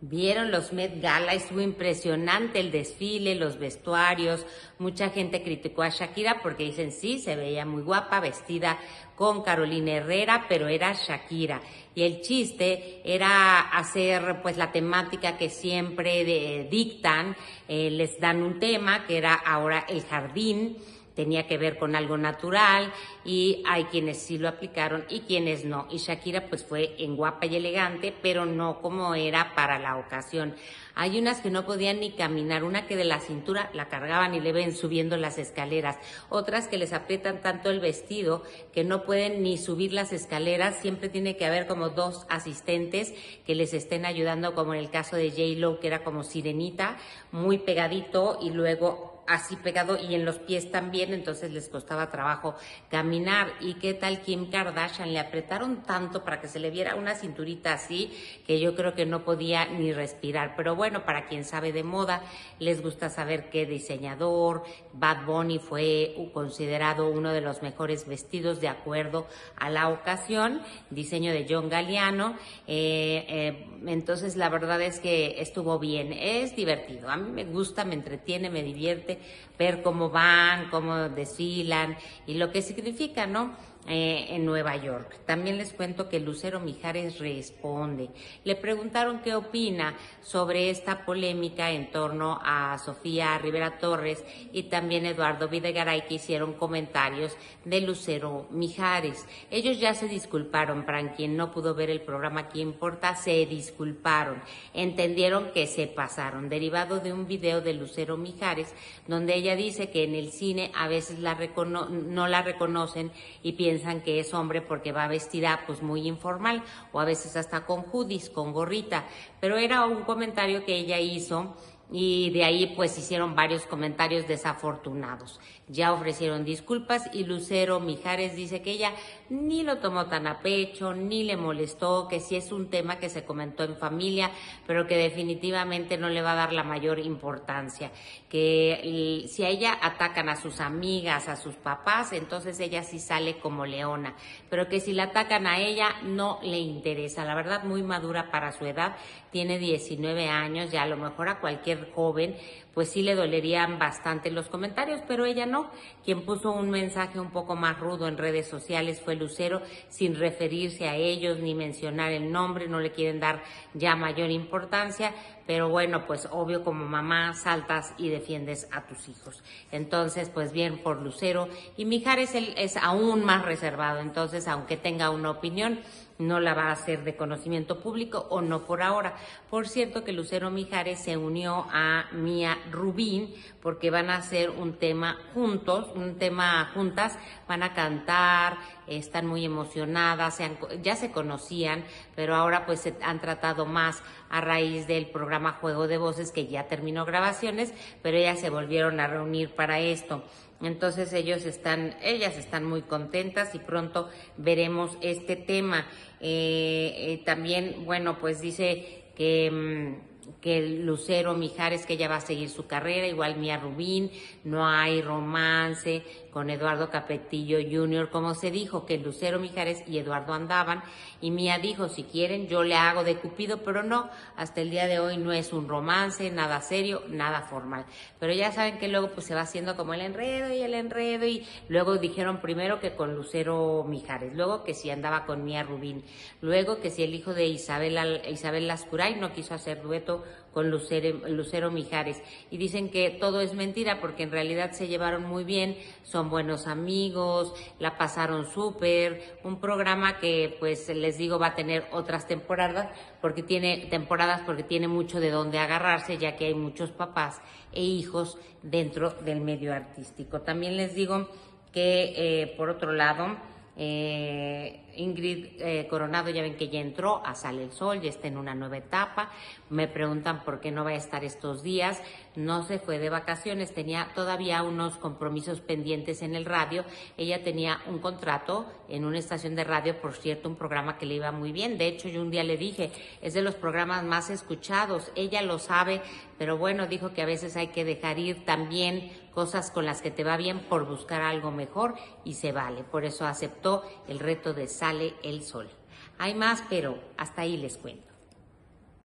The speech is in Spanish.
Vieron los Met Gala, estuvo impresionante el desfile, los vestuarios. Mucha gente criticó a Shakira porque dicen sí, se veía muy guapa, vestida con Carolina Herrera, pero era Shakira. Y el chiste era hacer pues la temática que siempre dictan, eh, les dan un tema que era ahora el jardín tenía que ver con algo natural y hay quienes sí lo aplicaron y quienes no. Y Shakira pues fue en guapa y elegante, pero no como era para la ocasión. Hay unas que no podían ni caminar, una que de la cintura la cargaban y le ven subiendo las escaleras, otras que les aprietan tanto el vestido que no pueden ni subir las escaleras, siempre tiene que haber como dos asistentes que les estén ayudando, como en el caso de J. Lo, que era como sirenita, muy pegadito y luego así pegado y en los pies también, entonces les costaba trabajo caminar. ¿Y qué tal Kim Kardashian? Le apretaron tanto para que se le viera una cinturita así que yo creo que no podía ni respirar. Pero bueno, para quien sabe de moda, les gusta saber qué diseñador, Bad Bunny fue considerado uno de los mejores vestidos de acuerdo a la ocasión, diseño de John Galliano. Eh, eh, entonces la verdad es que estuvo bien, es divertido, a mí me gusta, me entretiene, me divierte ver cómo van, cómo desfilan y lo que significa, ¿no? Eh, en Nueva York. También les cuento que Lucero Mijares responde. Le preguntaron qué opina sobre esta polémica en torno a Sofía Rivera Torres y también Eduardo Videgaray que hicieron comentarios de Lucero Mijares. Ellos ya se disculparon, para quien no pudo ver el programa aquí importa, se disculparon, entendieron que se pasaron, derivado de un video de Lucero Mijares donde ella dice que en el cine a veces no la reconocen y piensan piensan que es hombre porque va vestida pues muy informal o a veces hasta con hoodies, con gorrita, pero era un comentario que ella hizo y de ahí pues hicieron varios comentarios desafortunados. Ya ofrecieron disculpas y Lucero Mijares dice que ella ni lo tomó tan a pecho, ni le molestó, que sí es un tema que se comentó en familia, pero que definitivamente no le va a dar la mayor importancia. Que si a ella atacan a sus amigas, a sus papás, entonces ella sí sale como leona, pero que si la atacan a ella no le interesa. La verdad, muy madura para su edad, tiene 19 años, ya a lo mejor a cualquier joven pues sí le dolerían bastante los comentarios, pero ella no. Quien puso un mensaje un poco más rudo en redes sociales fue Lucero, sin referirse a ellos ni mencionar el nombre, no le quieren dar ya mayor importancia, pero bueno, pues obvio como mamá saltas y defiendes a tus hijos. Entonces, pues bien por Lucero. Y Mijares es aún más reservado, entonces aunque tenga una opinión, no la va a hacer de conocimiento público o no por ahora. Por cierto que Lucero Mijares se unió a Mía Rubín porque van a hacer un tema juntos, un tema juntas, van a cantar, están muy emocionadas, ya se conocían, pero ahora pues se han tratado más a raíz del programa Juego de Voces que ya terminó grabaciones, pero ellas se volvieron a reunir para esto. Entonces ellos están, ellas están muy contentas y pronto veremos este tema. Eh, eh, también, bueno, pues dice que mm, que Lucero Mijares, que ella va a seguir su carrera, igual Mía Rubín, no hay romance con Eduardo Capetillo Jr., como se dijo que Lucero Mijares y Eduardo andaban, y Mía dijo, si quieren, yo le hago de Cupido, pero no, hasta el día de hoy no es un romance, nada serio, nada formal. Pero ya saben que luego pues se va haciendo como el enredo y el enredo, y luego dijeron primero que con Lucero Mijares, luego que si andaba con Mía Rubín, luego que si el hijo de Isabel, Isabel Lascuray no quiso hacer dueto con Lucero, Mijares. Y dicen que todo es mentira porque en realidad se llevaron muy bien, son buenos amigos, la pasaron súper, un programa que pues les digo va a tener otras temporadas porque tiene temporadas porque tiene mucho de dónde agarrarse ya que hay muchos papás e hijos dentro del medio artístico. También les digo que eh, por otro lado, eh, Ingrid eh, Coronado, ya ven que ya entró a Sale el Sol, ya está en una nueva etapa. Me preguntan por qué no va a estar estos días. No se fue de vacaciones, tenía todavía unos compromisos pendientes en el radio. Ella tenía un contrato en una estación de radio, por cierto, un programa que le iba muy bien. De hecho, yo un día le dije, es de los programas más escuchados. Ella lo sabe, pero bueno, dijo que a veces hay que dejar ir también cosas con las que te va bien por buscar algo mejor y se vale. Por eso aceptó el reto de Sale el Sol. Hay más, pero hasta ahí les cuento.